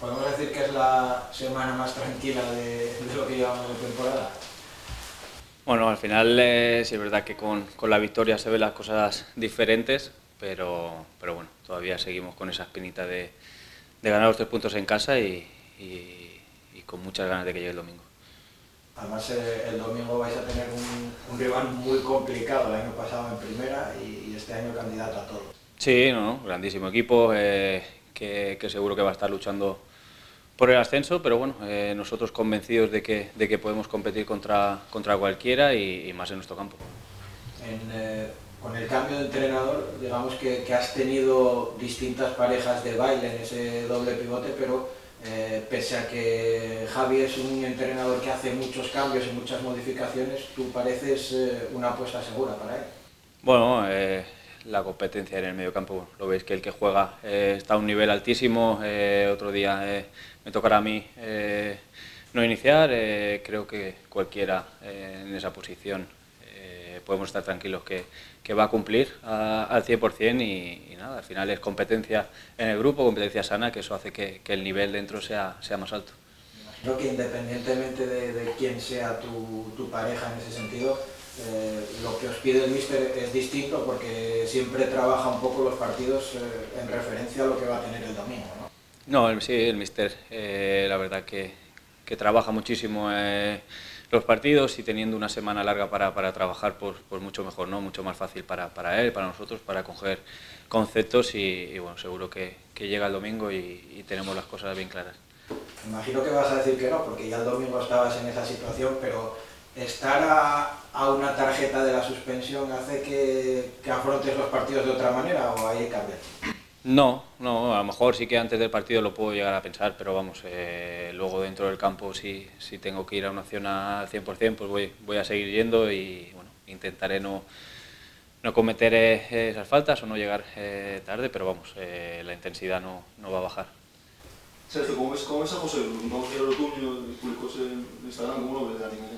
¿Podemos decir que es la semana más tranquila de, lo que llevamos de temporada? Bueno, al final eh, sí es verdad que con, con, la victoria se ven las cosas diferentes, pero, pero bueno, todavía seguimos con esa espinita de, de ganar los tres puntos en casa y, y, y, con muchas ganas de que llegue el domingo. Además eh, el domingo vais a tener un, un, rival muy complicado, el año pasado en primera y, y este año candidato a todo. Sí, no, grandísimo equipo, eh, que, que seguro que va a estar luchando por el ascenso, pero bueno, eh, nosotros convencidos de que, de que podemos competir contra, contra cualquiera y, y más en nuestro campo. En, eh, con el cambio de entrenador, digamos que, que, has tenido distintas parejas de baile en ese doble pivote, pero eh, pese a que Javi es un entrenador que hace muchos cambios y muchas modificaciones, tú pareces eh, una apuesta segura para él. Bueno, eh, la competencia en el medio campo, lo veis que el que juega eh, está a un nivel altísimo, eh, otro día eh, me tocará a mí no iniciar, creo que cualquiera en esa posición podemos estar tranquilos que, que va a cumplir al 100% y, y, nada, al final es competencia en el grupo, competencia sana, que eso hace que, el nivel dentro sea, sea más alto. Imagino que independientemente de, quién sea tu pareja en ese sentido, eh, lo que os pide el míster es distinto porque siempre trabaja un poco los partidos eh, en referencia a lo que va a tener el domingo, ¿no? No, el, sí, el míster, eh, la verdad que, que trabaja muchísimo eh, los partidos y teniendo una semana larga para, para trabajar, pues, pues, mucho mejor, ¿no? Mucho más fácil para, para él, para nosotros, para coger conceptos y, y bueno, seguro que, que, llega el domingo y, y tenemos las cosas bien claras. Imagino que vas a decir que no, porque ya el domingo estabas en esa situación, pero estar a, a una tarjeta de la suspensión hace que, que, afrontes los partidos de otra manera o hay que cambiar? No, no, a lo mejor sí que antes del partido lo puedo llegar a pensar, pero vamos, eh, luego dentro del campo si, si tengo que ir a una acción al 100%, pues voy, voy a seguir yendo y bueno, intentaré no, no cometer eh, esas faltas o no llegar eh, tarde, pero vamos, eh, la intensidad no, no va a bajar. Sergio, ¿cómo ves, cómo ves a José? Vamos a ir al otoño, el público en Instagram, ¿cómo lo ves de ánimo?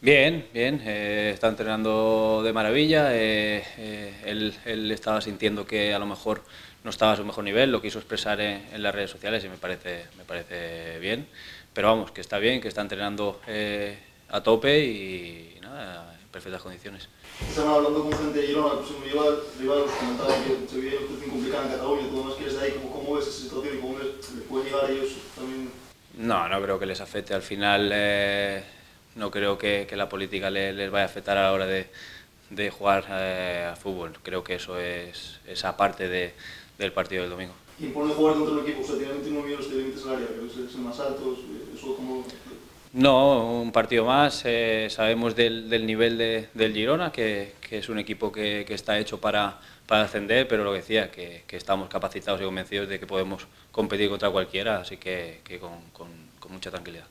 Bien, bien, eh, está entrenando de maravilla, eh, eh, él, él, estaba sintiendo que a lo mejor no estaba a su mejor nivel, lo quiso expresar en, en las redes sociales y me parece, me parece bien, pero vamos, que está bien, que está entrenando eh, a tope y, y, nada, en perfectas condiciones. Estaban hablando con gente de Girona, pues un rival, rival comentaba que se veía una situación complicada en Cataluña, tú más quieres de ahí, ¿cómo, cómo ves esa situación y cómo les, les puede llegar a ellos también? No, no creo que les afecte, al final... No creo que, que la política les, les, vaya a afectar a la hora de, de jugar eh, al fútbol. Creo que eso es esa parte de, del partido del domingo. ¿Y impone jugar contra un equipo? O sea, tiene 29 millones de es el más alto, eso como... No, un partido más. Eh, sabemos del, del nivel de, del Girona, que, que, es un equipo que, que está hecho para, para ascender, pero lo que decía, que, que, estamos capacitados y convencidos de que podemos competir contra cualquiera, así que, con, con, con mucha tranquilidad.